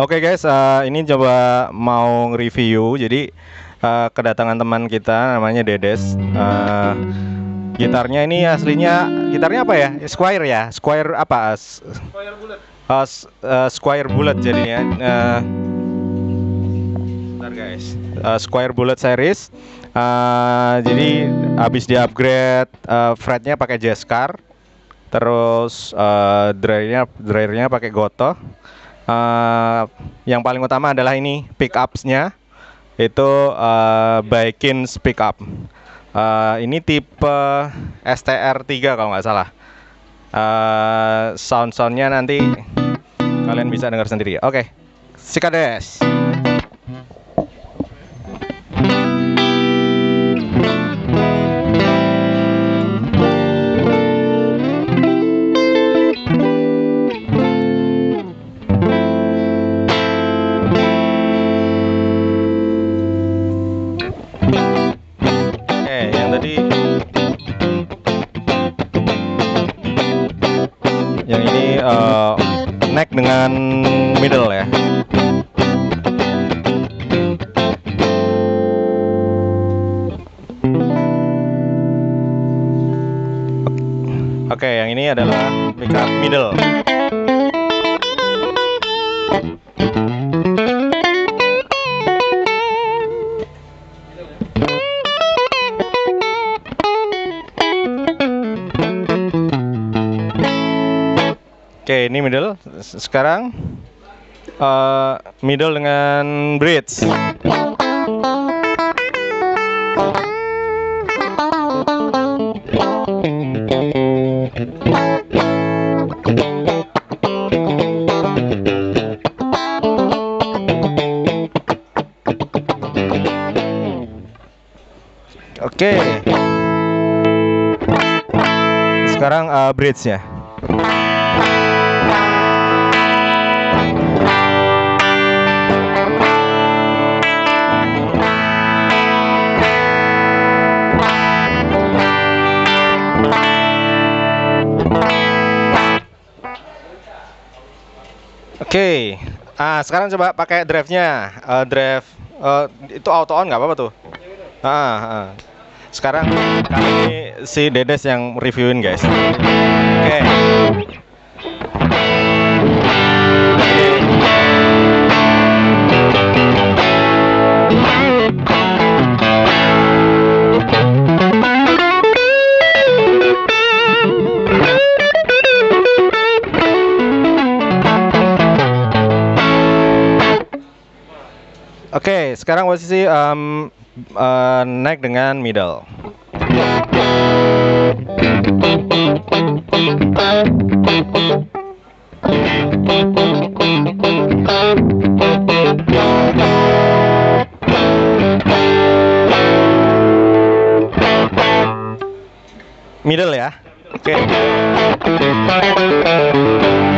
Oke guys, uh, ini coba mau review. Jadi uh, kedatangan teman kita namanya Dedes. Uh, gitarnya ini aslinya gitarnya apa ya? Squire ya? Squire apa? Squire Bullet. Uh, uh, Squire Bullet jadinya. Uh, bentar guys. Uh, Squire Bullet series. Uh, jadi habis di upgrade uh, fretnya pakai Jazzcar terus uh, dryernya dryernya pakai Gotoh. Uh, yang paling utama adalah ini pick upsnya itu uh, Baikins pickup uh, ini tipe STR 3 kalau nggak salah. Uh, sound soundnya nanti kalian bisa dengar sendiri. Oke okay. sikades dengan middle ya Oke, yang ini adalah pickup middle. Oke, ini middle. Sekarang uh, middle dengan bridge. Oke. Sekarang uh, bridge-nya. Oke, ah sekarang coba pakai drive-nya, uh, drive uh, itu auto on nggak apa-apa tuh. Ah, ah. Sekarang kali si Dedes yang reviewin guys. Oke. Okay. Sekarang posisi um, uh, naik dengan middle. Middle ya. Oke. Okay.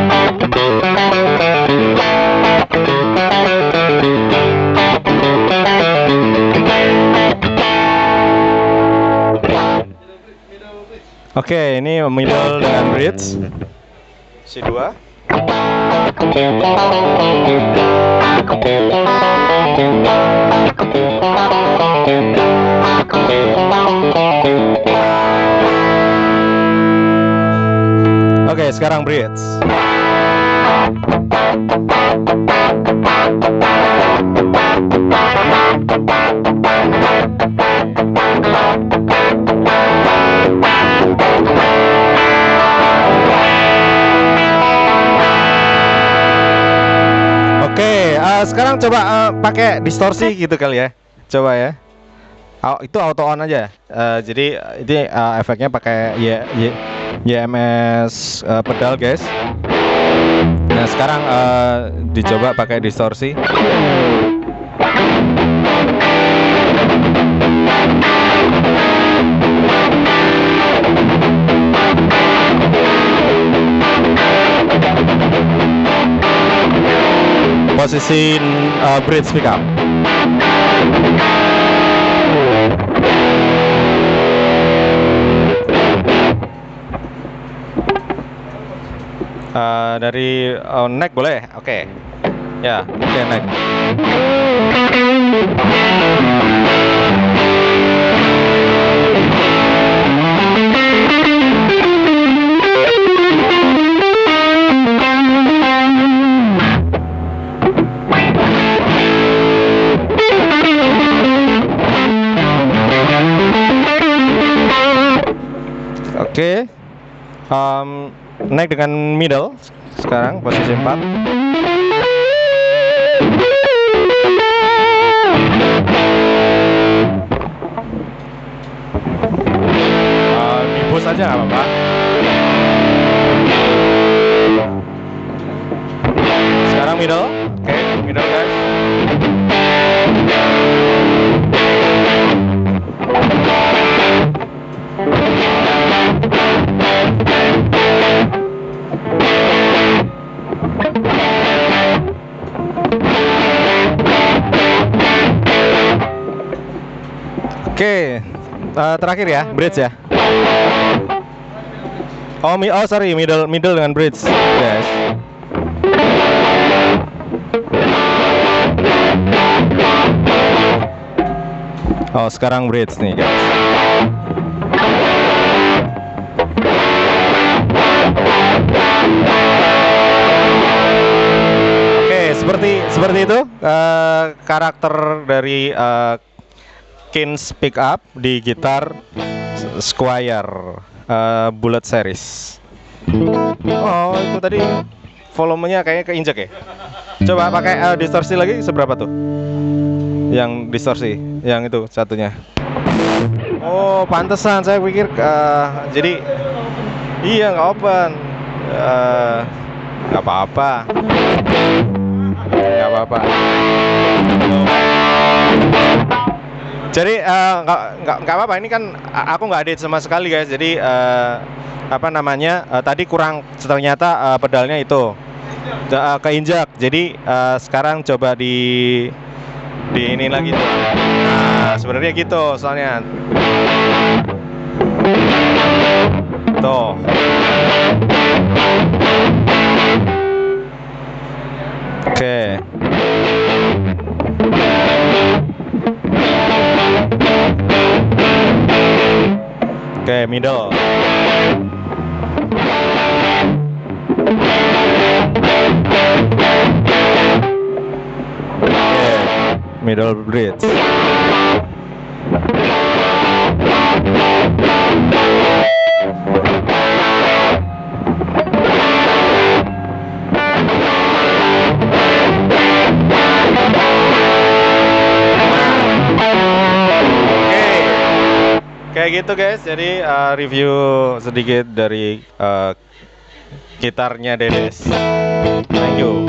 Oke, ini middle dengan bridge. Si dua. Oke, sekarang bridge. Sekarang coba uh, pakai distorsi gitu kali ya. Coba ya. Oh, itu auto on aja. Uh, jadi ini uh, efeknya pakai y, y, YMS uh, pedal guys. Nah sekarang uh, dicoba pakai distorsi. Posisi uh, bridge pickup. Uh, dari oh, neck boleh, oke. Okay. Ya, oke okay, neck. Oke. Um, naik dengan middle sekarang posisi 4. Uh, di boost aja nggak apa-apa. Sekarang middle Oke, uh, terakhir ya, bridge ya. Oh, mi oh sorry, middle middle dengan bridge, guys. Oh, sekarang bridge nih, guys. Seperti seperti itu uh, karakter dari uh, Kins pickup di gitar Squire uh, Bullet Series. Oh itu tadi volumenya kayaknya keinjak ya. Coba pakai uh, distorsi lagi seberapa tuh? Yang distorsi, yang itu satunya. Oh pantesan saya pikir uh, jadi iya nggak open. Nggak uh, apa-apa. Apa-apa. Jadi nggak uh, nggak apa-apa ini kan aku nggak edit sama sekali guys. Jadi uh, apa namanya uh, tadi kurang ternyata uh, pedalnya itu uh, keinjak. Jadi uh, sekarang coba di di ini lagi tuh. Nah sebenarnya gitu soalnya. Tuh. Oke. Okay. Middle. Oke, middle bridge. kayak gitu guys jadi uh, review sedikit dari uh, gitarnya Dedes thank you